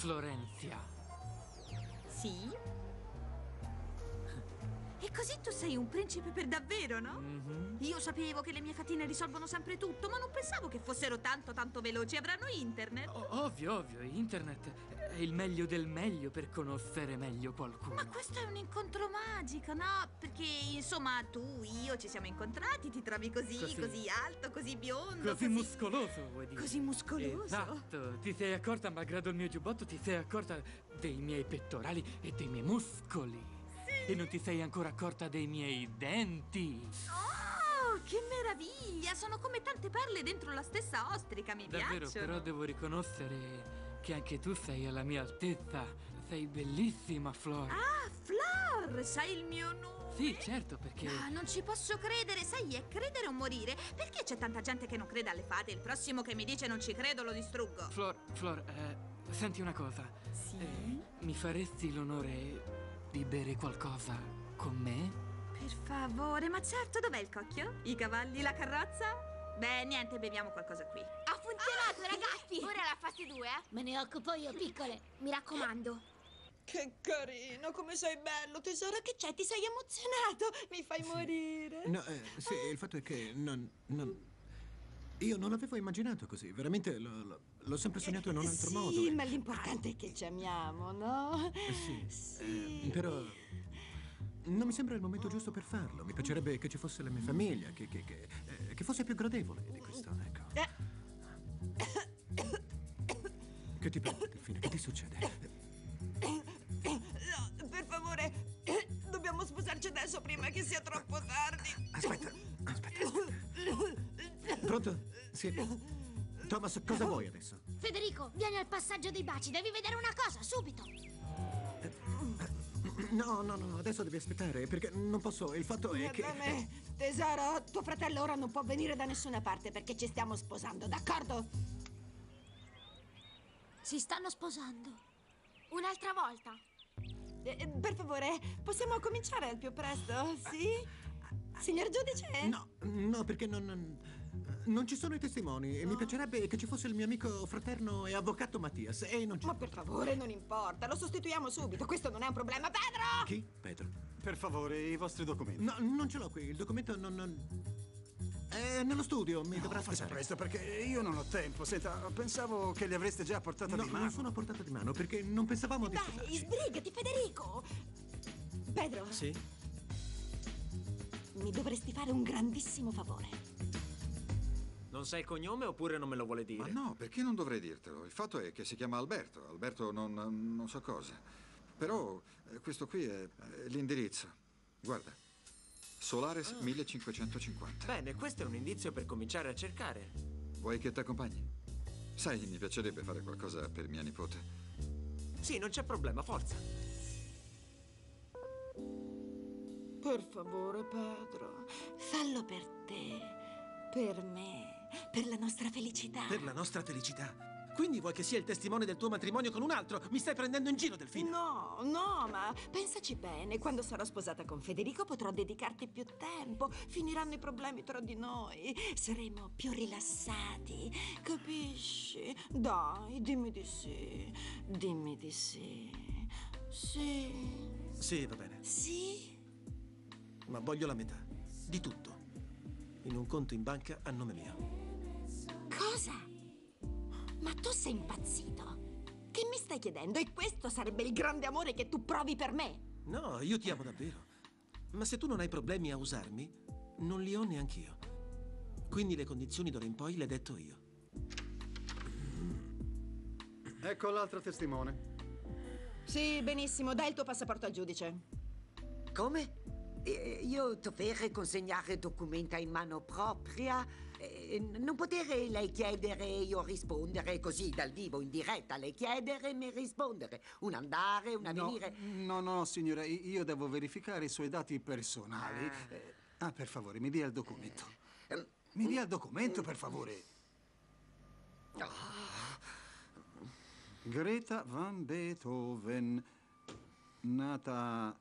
Florenzia. Sì? E così tu sei un principe per davvero, no? Mhm. Io sapevo che le mie fatine risolvono sempre tutto, ma non pensavo che fossero tanto tanto veloci. Avranno internet? O- ovvio, ovvio, internet è il meglio del meglio per conoscere meglio qualcuno. Ma questo è un incontro magico, no? Perché, insomma, tu, io ci siamo incontrati, ti trovi così, così, Così. alto, così biondo, Così muscoloso, vuoi dire? Così muscoloso. Esatto, ti sei accorta, malgrado il mio giubbotto, ti sei accorta dei miei pettorali e dei miei muscoli. E non ti sei ancora accorta dei miei denti. Oh, che meraviglia! Sono come tante perle dentro la stessa ostrica, mi Davvero, piacciono. però devo riconoscere che anche tu sei alla mia altezza. Sei bellissima, Flora. Ah, Flor, sai il mio nome? Sì, certo, perché... Ah, non ci posso credere, sai, è credere o morire. Perché c'è tanta gente che non crede alle fate? Il prossimo che mi dice non ci credo lo distruggo. Flor, Flor, eh, senti una cosa. Sì? Eh, mi faresti l'onore di bere qualcosa con me? Per favore, ma certo, dov'è il cocchio? I cavalli, la carrozza? Beh, niente, beviamo qualcosa qui. Ha funzionato, ragazzi! Ora la fase 2, eh? Me ne occupo io, piccole. Mi raccomando. Che carino, come sei bello, tesoro, che c'è? Ti sei emozionato? Mi fai morire. No, eh, sì, il fatto è che non, non- Io non l'avevo immaginato così, veramente l'ho sempre sognato in un altro sì, modo. e- ma l'importante è che ci amiamo, no? Eh, sì, Sì. eh, però non mi sembra il momento giusto per farlo. Mi piacerebbe che ci fosse la mia famiglia, che, che- che- eh, che fosse più gradevole di questo, ecco. Che ti prende, Delfina? Che ti succede? No, per favore, dobbiamo sposarci adesso prima che sia troppo tardi. Aspetta, aspetta. Pronto? Sì. Thomas, cosa vuoi adesso? Federico, vieni al passaggio dei baci. Devi vedere una cosa, subito. No, no, no, adesso devi aspettare, perché non posso. Il fatto è che. Da me, tesoro, tuo fratello ora non può venire da nessuna parte perché ci stiamo sposando, d'accordo? Si stanno sposando. Un'altra volta. Eh, eh, per favore, possiamo cominciare al più presto, sì? Signor giudice? No, no, perché non. non- Non ci sono i testimoni e mi piacerebbe che ci fosse il mio amico fraterno e avvocato Mattias e non c'è. Ma per favore, non importa, lo sostituiamo subito, questo non è un problema. Pedro! Chi? Pedro. Per favore, i vostri documenti. No, non ce l'ho qui, il documento non. non... È nello studio, mi dovrà Faccia aspettare. presto perché io non ho tempo. Senta, pensavo che li avreste già portata No, di mano. non sono a portata di mano perché non pensavamo di Dai, sbrigati, Federico! Pedro, Sì? mi dovresti fare un grandissimo favore. Non sai il cognome oppure non me lo vuole dire? Ma no, perché non dovrei dirtelo? Il fatto è che si chiama Alberto. Alberto non, non so cosa. Però eh, questo qui è, è l'indirizzo. Guarda. Solares 1550. Bene, questo è un indizio per cominciare a cercare. Vuoi che ti accompagni? Sai, mi piacerebbe fare qualcosa per mia nipote. Sì, non c'è problema, forza. Per favore, Pedro, fallo per te, per me, per la nostra felicità. Per la nostra felicità. Quindi vuoi che sia il testimone del tuo matrimonio con un altro? Mi stai prendendo in giro, Delfino? No, no, ma pensaci bene, quando sarò sposata con Federico potrò dedicarti più tempo, finiranno i problemi tra di noi, saremo più rilassati, capisci? Dai, dimmi di sì, dimmi di sì. Sì, Sì, va bene. sì. Ma voglio la metà. Di tutto. In un conto in banca a nome mio. Cosa? Ma tu sei impazzito? Che mi stai chiedendo? E questo sarebbe il grande amore che tu provi per me? No, io ti amo davvero. Ma se tu non hai problemi a usarmi, non li ho neanch'io. Quindi le condizioni d'ora in poi le detto io. Ecco l'altro testimone. Sì, benissimo, dai il tuo passaporto al giudice. Come? Eh, Io dovere consegnare documenta in mano propria? Eh, Non potere lei chiedere e io rispondere così dal vivo, in diretta, lei chiedere e me rispondere. Un andare, un No, avvenire. no, no, signora, i- io devo verificare i suoi dati personali. Eh, Ah, per favore, mi dia il documento. Mi dia il documento, per favore. Greta Van Beethoven, nata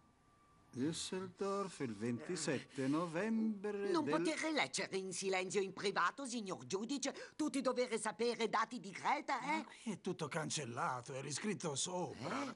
Düsseldorf il 27 novembre Non del... poter leggere in silenzio in privato, signor giudice? Tutti dovere sapere dati di Greta, eh? È tutto cancellato, è riscritto sopra.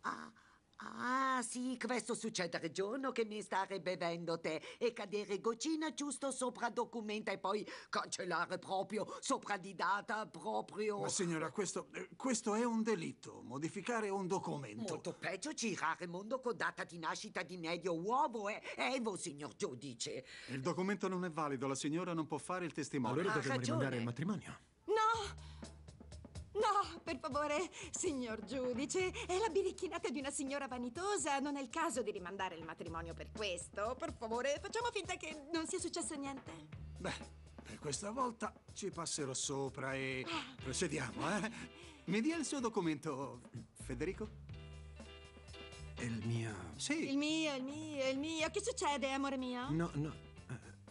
Ah, ah, sì, questo succede il giorno che mi stare bevendo tè e cadere goccina giusto sopra documenta e poi cancellare proprio sopra di data proprio. Ma signora, questo, eh, questo è un delitto, modificare un documento. Molto peggio girare mondo con data di nascita di medio uovo, eh? Evo, signor giudice. Il documento non è valido, la signora non può fare il testimone. Allora dobbiamo rimandare il matrimonio. No! No, per favore, signor giudice, è la biricchinata di una signora vanitosa. Non è il caso di rimandare il matrimonio per questo. Per favore, facciamo finta che non sia successo niente. Beh, per questa volta ci passerò sopra e procediamo, eh? Mi dia il suo documento, Federico? Il mio... Sì. Il mio, il mio, il mio. Che succede, amore mio? No, no.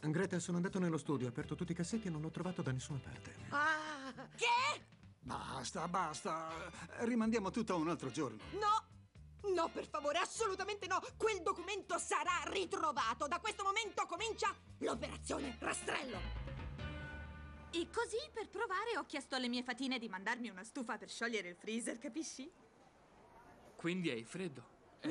Eh, Greta, sono andato nello studio, ho aperto tutti i cassetti e non l'ho trovato da nessuna parte. Ah, Che? Basta, basta. Rimandiamo tutto a un altro giorno. No! No, per favore, assolutamente no! Quel documento sarà ritrovato! Da questo momento comincia l'operazione Rastrello! E così, per provare, ho chiesto alle mie fatine di mandarmi una stufa per sciogliere il freezer, capisci? Quindi hai freddo. È,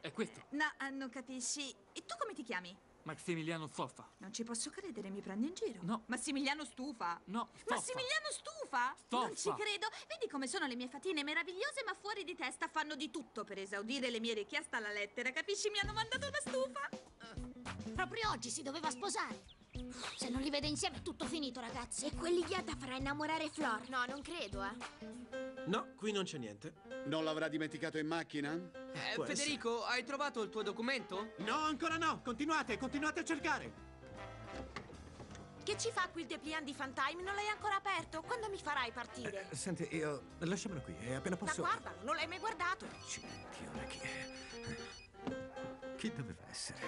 è questo, No, eh, non capisci. E tu come ti chiami? Maximiliano Foffa. Non ci posso credere, mi prendi in giro. No. Massimiliano Stufa. No, Foffa. Massimiliano Stufa? Non ci Stoffa. credo. Vedi come sono le mie fatine meravigliose, ma fuori di testa fanno di tutto per esaudire le mie richieste alla lettera. Capisci? Mi hanno mandato una stufa. Proprio oggi si doveva sposare. Se non li vede insieme è tutto finito, ragazzi. E quell'idiota farà innamorare Flor. No, non credo, eh. No, qui non c'è niente. Non l'avrà dimenticato in macchina? Eh, Può Federico, hai trovato il tuo documento? No, ancora no! Continuate, continuate a cercare! Che ci fa qui il dépliant di Fantime? Non l'hai ancora aperto? Quando mi farai partire? Eh, senti, io... Lasciamelo qui, e appena Ma posso... guardalo, non l'hai mai guardato? Accidenti, ora chi è? Chi doveva essere?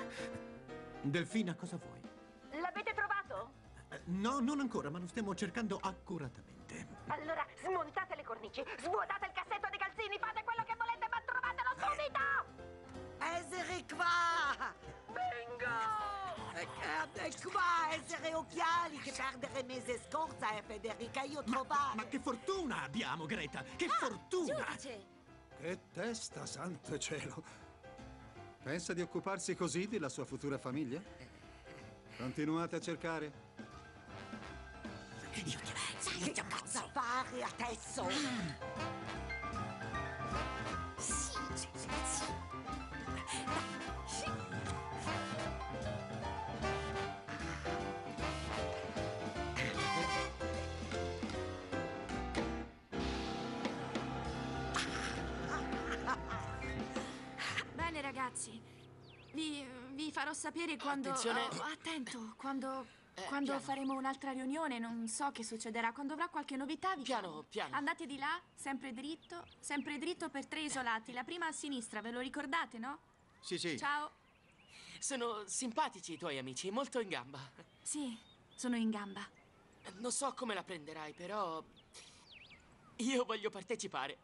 Delfina, cosa vuoi? L'avete trovato? Eh, No, non ancora, ma lo stiamo cercando accuratamente. Allora, smontate le cornici, svuotate il cassetto dei calzini, fate quello che volete, ma trovatelo subito! essere qua! Bingo! Eh, eh, qua, essere occhiali che perdere mese scorsa, eh, Federica, io trovare... Ma che fortuna abbiamo, Greta! Che Ah, fortuna! Giudice! Che testa, santo cielo. Pensa di occuparsi così della sua futura famiglia? Continuate a cercare. Io ti sai che cosa fare adesso? Sì, sì, sì, sì. Bene, ragazzi. Vi, vi farò sapere quando... Attenzione. oh, attento, quando... Eh, quando piano. faremo un'altra riunione, non so che succederà. Quando avrà qualche novità, vi Piano, chiamo. piano. Andate di là, sempre dritto, sempre dritto per tre isolati. La prima a sinistra, ve lo ricordate, no? Sì, sì. Ciao. Sono simpatici i tuoi amici, molto in gamba. Sì, sono in gamba. Non so come la prenderai, però... Io voglio partecipare.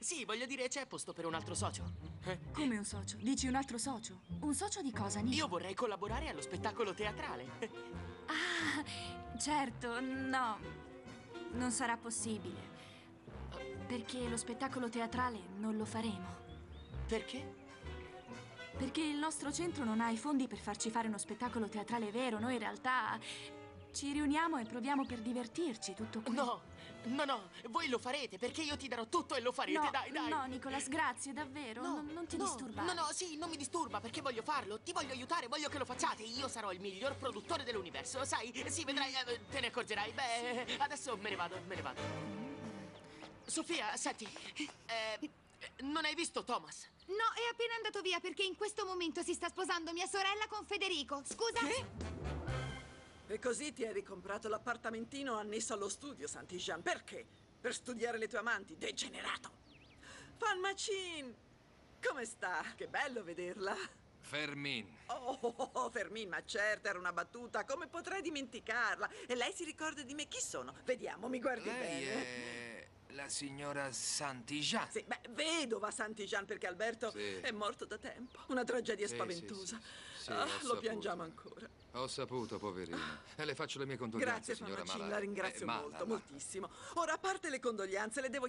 Sì, voglio dire, c'è posto per un altro socio. Come un socio? Dici un altro socio? Un socio di cosa, Nico? Io vorrei collaborare allo spettacolo teatrale. Ah, certo, no. Non sarà possibile. Perché lo spettacolo teatrale non lo faremo. Perché? Perché il nostro centro non ha i fondi per farci fare uno spettacolo teatrale vero. Noi in realtà ci riuniamo e proviamo per divertirci, tutto qui. No, no, no, voi lo farete perché io ti darò tutto e lo farete, No, dai, dai. no, Nicolas, grazie, davvero. non, non ti no, disturbare. No, no, sì, non mi disturba perché voglio farlo. Ti voglio aiutare, voglio che lo facciate. Io sarò il miglior produttore dell'universo, sai? Sì, vedrai, eh, te ne accorgerai. Beh, adesso me ne vado, me ne vado. Sofia, senti, eh, non hai visto Thomas? No, è appena andato via perché in questo momento si sta sposando mia sorella con Federico. Scusa? E così ti hai ricomprato l'appartamentino annesso allo studio, Sant'Jean. Perché? Per studiare le tue amanti, degenerato. Fan Machin! Come sta? Che bello vederla. Fermin. Oh, oh, oh, Fermin, ma certo, era una battuta. Come potrei dimenticarla? E lei si ricorda di me? Chi sono? Vediamo, mi guardi Lei bene. è La signora Santijan. Sì, beh, vedova Santijan perché Alberto Sì. è morto da tempo. Una tragedia Sì, spaventosa. sì, sì, Ah, lo saputo. piangiamo ancora. Ho saputo, poverino. E le faccio le mie condoglianze, Grazie, signora Farmacin, Mala. la ringrazio Eh, molto, Mala. moltissimo. Ora, a parte le condoglianze, le devo